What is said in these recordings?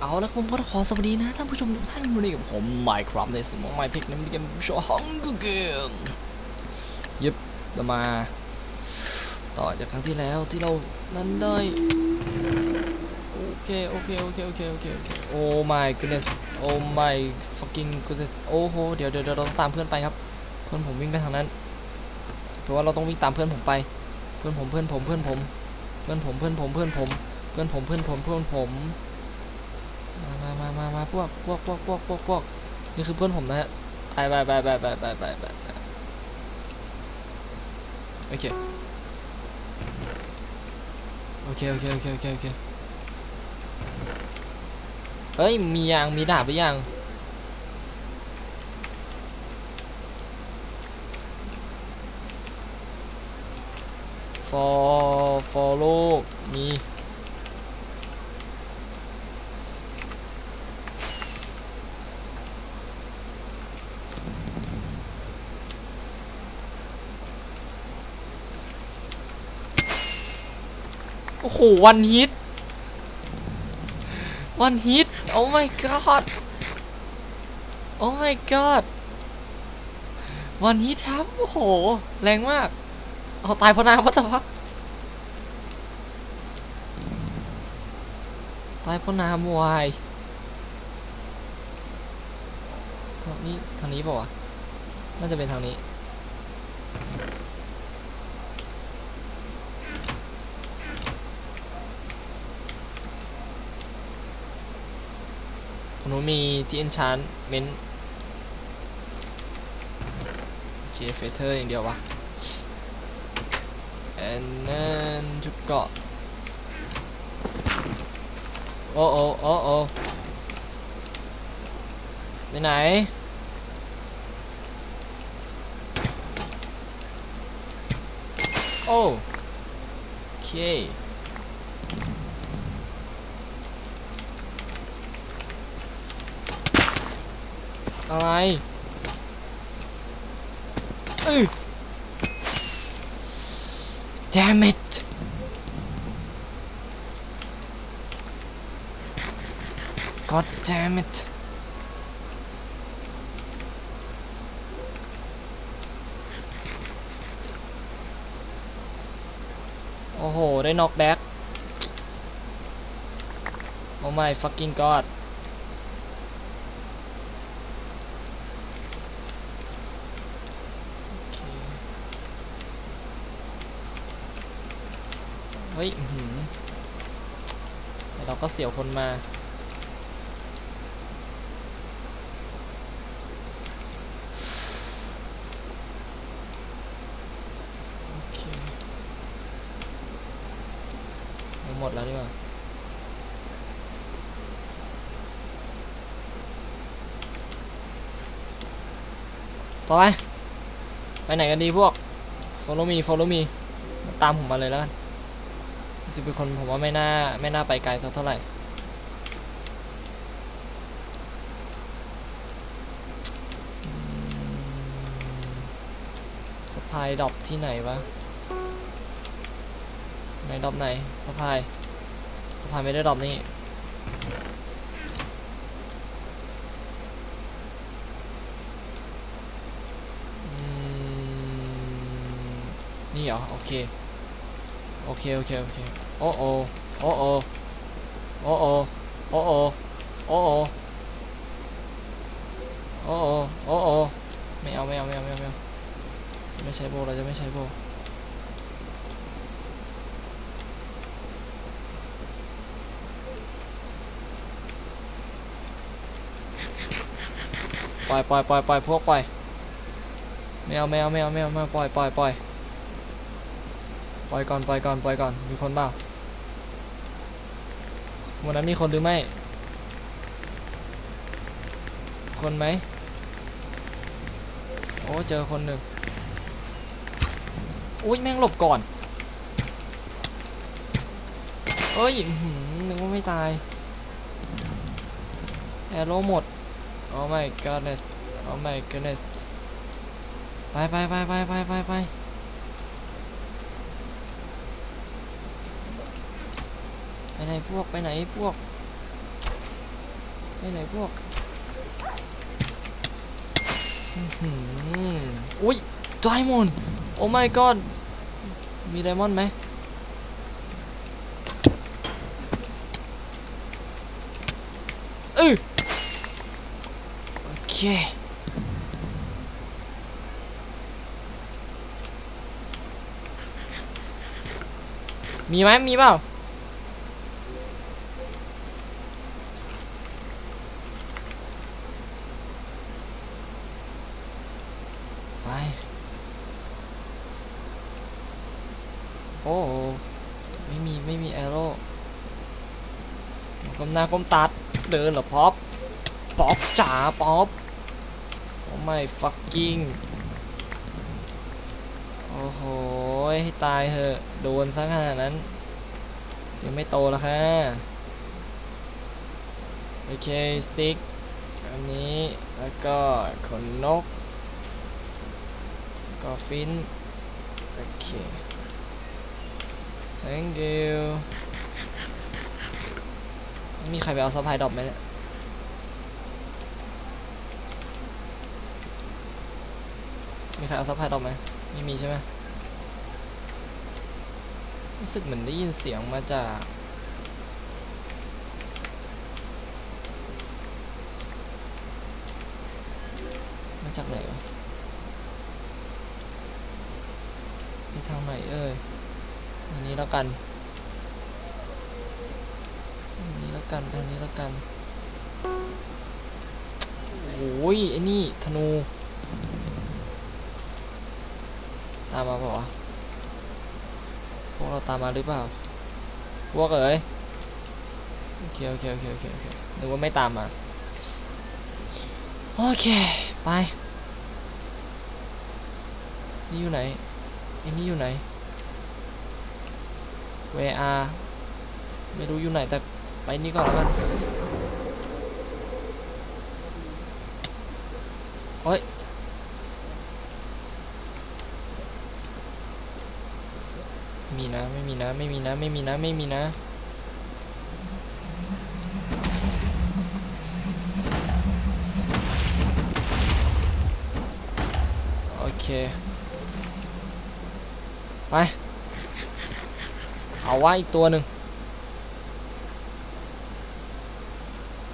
เอาละผมก็ขอสวัสดีนะท่านผู้ชมท่านวันนี้กับผม Minecraft ในสิ่งของ m y p i c นั้นมีเกมโชว์ฮังกูเกมยึบเรามา ต่อจากครั้งที่แล้วที่เรานั้นได้ โอเคโอเคโอเคโอเคโอเคโอเคโอ้ my goodness โอ้ my fucking goodness โอ้โหเดี๋ยวเดี๋ยวเราต้องตามเพื่อนไปครับ เพื่อนผมวิ่งไปทางนั้นเพราะว่าเราต้องวิ่งตามเพื่อนผมไป เพื่อนผมเพื่อนผมเพื่อนผม เพื่อนผมเพื่อนผมเพื่อนผม เพื่อนผมเพื่อนผมเพื่อนผม มามามามามาพวกพวกพวกพวกพวกพวกนี่คือเพื่อนผมนะฮะไปไปไปไปไปไปไปไปโอเคโอเคโอเคโอเคโอเคโอเคเฮ้ยมียางมีดาบหรือยัง for for ลูกมี อ้โหวันฮิตวันฮิตโอ้ my god โอ้ my god วันฮิตครับโอ้โห แรงมาก เอาตายเพราะน้ำวัฏพักตายเพราะน้ำวายทางนี้ทางนี้เปล่าวะน่าจะเป็นทางนี้ ตรงนู้นมีที่เอนชานเมนโอเคเฟเธอร์อย่างเดียววะ and then จุดเกาะโอ้โอ้โอ้โอ้ไปไหนโอ้โอเค อะไรเอ้ย damn it ก็ damn it โอ้โห ได้น็อกแบ็กโอ้ my fucking god โอเค เฮ้ยเราก็เสียวคนมา โอเคเอาหมดแล้วดีกว่าต่อไป ไปไหนกันดีพวก follow me follow me ตามผมมาเลยแล้วกัน สิเป็นคนผมว่าไม่น่าไม่น่าไปไกลสักเท่าไหร่สะพายดรอปที่ไหนวะไหนดรอปไหนสะพายสะพายไม่ได้ดรอปนี่นี่เหรอโอเค โอเคโอเคโอเคโอ้โอโอ้โอโอ้โอโอ้โอโอ้โอโอ้โอโอ้โอไม่เอาไม่เอาไม่เอาไม่เอาไม่เอาจะไม่ใช้โบเราจะไม่ใช้โบปล่อยปล่อยปล่อยปล่อยพวกปล่อยไม่เอาไม่เอาไม่เอาไม่เอาไม่เอาปล่อยปล่อยปล่อย ปล่อยก่อนปล่อยก่อนปล่อยก่อนมีคนเปล่าวันนั้นมีคนหรือไม่ คนไหมโอ้เจอคนหนึ่งอุ้ยแม่งหลบก่อนเอ้ยหนึกว่าไม่ตายแอโร่หมดโอ้ my goodness โอ้ my goodness ไปไปไปไปไปไปไป ไปไหนพวกไปไหนพวกไปไหนพวกอุ้ยไดมอนด์โอ้ my god มีไดมอนด์ไหมเออโอเคมีไหมมีเปล่า ไป โอ้ไม่มี ไม่มีแอโร่ก้มหน้าก้มตัดเดินเหรอป๊อปป๊อปจ๋าป๊อปโอ้ไม่ฟักกิ้งโอ้โหให้ตายเถอะโดนซะขนาดนั้น ยังไม่โตแล้วค่ะโอเค stick อันนี้ แล้วก็ขนนก ก็ flint โอเค thank you มีใครไปเอา supply drop ไหมเนี่ยมีใครเอา supply drop ไหมไม่มีใช่ไหมรู้สึกเหมือนได้ยินเสียงมาจากมาจากไหนวะไปทางไหนเอ้ย อันนี้แล้วกัน อันนี้แล้วกัน อันนี้แล้วกัน โอ้ยไอ้นี่ธนู ตามมาเปล่าวะพวกเราตามมาหรือเปล่า พวกเอ๋ยโอเคโอเคโอเคโอเคโอเคนึกว่าไม่ตามมา โอเค ไป นี่อยู่ไหนไอ้นี่อยู่ไหน VR ไม่รู้อยู่ไหนแต่ไปนี่ก่อนแล้วกันเฮ้ยมีนะไม่มีนะไม่มีนะไม่มีนะไม่มีนะโอเคไป เอาไว้อีกตัวหนึ่ง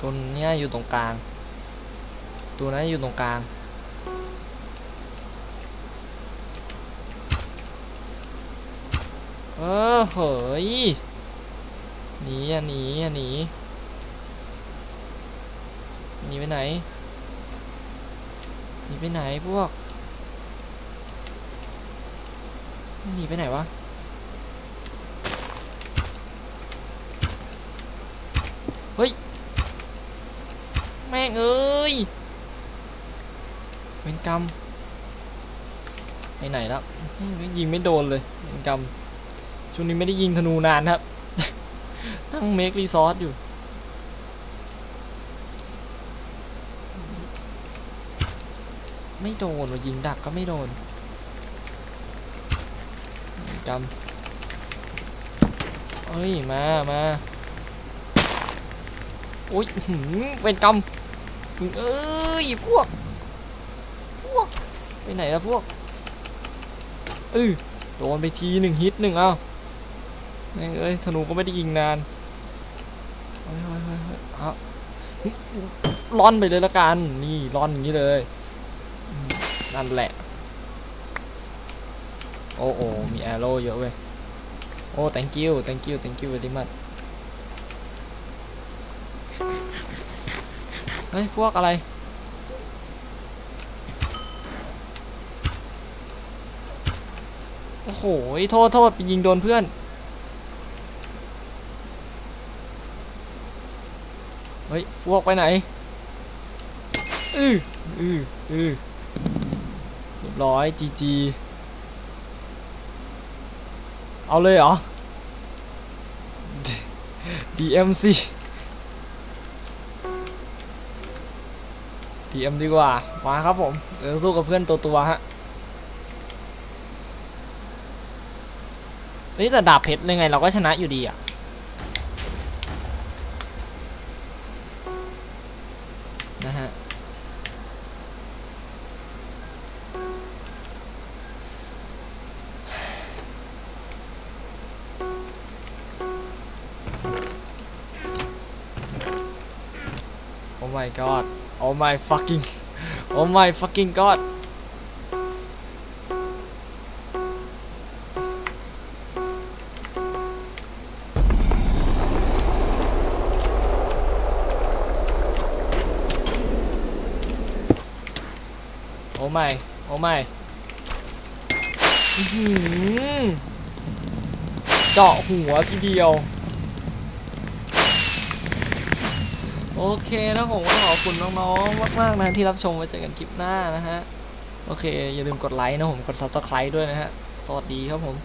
ตัวนี้อยู่ตรงกลาง ตัวนั้นอยู่ตรงกลาง เออเฮ้ยหนีอะหนีอะหนีหนีไปไหนหนีไปไหนพวกหนีไปไหนวะ เฮ้ย แม่งเอ้ยเป็นกรรมไปไหนแล้วยิงไม่โดนเลยเป็นกรรมช่วงนี้ไม่ได้ยิงธนูนานครับนั่งเมครีซอสอยู่ไม่โดนว่ะยิงดักก็ไม่โดนกำเอ้ย มา มา อ้ยเป็นกำมึงเอ้ยพวก พวก ไปไหนแล้วพวกเออโดนไปทีหนึ่งฮิตหนึ่งเอ้าแม่งเอ้ยธนูก็ไม่ได้ยิงนานเฮ้ยเฮ้ยเฮ้ยเอาล่อนไปเลยละกัน นี่ล่อนอย่างนี้เลย นั่นแหละ โอ้โอ้มีแอโร่เยอะเว้ย โอ้ thank you thank you thank you very much ฮ้ย พวกอะไร โอ้โห โทษ โทษ ไปยิงโดนเพื่อน เฮ้ย พวกไปไหน อืออืออือเรียบร้อยจีจีเอาเลยเหรอ BMC DMC DM ดีกว่า มาครับผมเดี๋ยวสู้กับเพื่อนตัวตัวฮะเฮ้ยแต่ดาบเพชรยังไงเราก็ชนะอยู่ดีอะนะฮะโอ้ my god โอ้ my fucking โอ้ my fucking god โอ้ my โอ้ my อื้อหือเจาะหัวทีเดียว โอเคแล้วผมก็ขอบคุณน้องๆ มากๆนะที่รับชมไว้เจอกันคลิปหน้านะฮะ โอเค อย่าลืมกดไลค์นะผม กด subscribe ด้วยนะฮะ สวัสดีครับผม